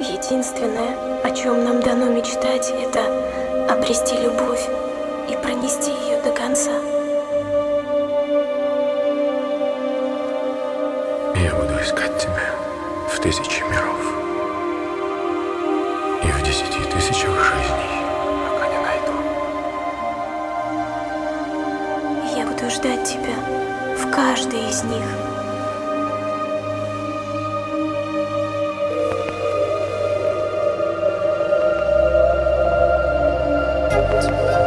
Единственное, о чем нам дано мечтать, это обрести любовь и пронести ее до конца. Я буду искать тебя в тысячи миров и в десяти тысячах жизней, пока не найду. Я буду ждать тебя в каждой из них. World.